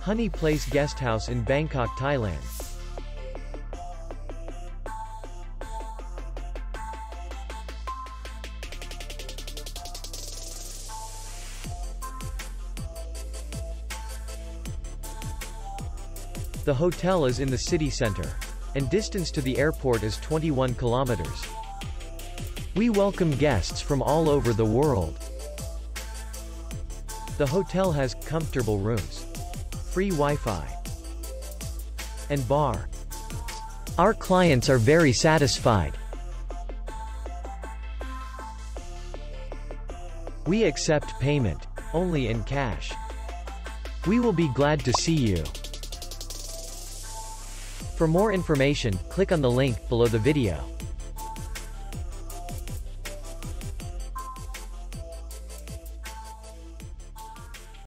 Honey Place Guesthouse in Bangkok, Thailand. The hotel is in the city center. And distance to the airport is 21 kilometers. We welcome guests from all over the world. The hotel has comfortable rooms, free Wi-Fi, and bar. Our clients are very satisfied. We accept payment, only in cash. We will be glad to see you. For more information, click on the link below the video.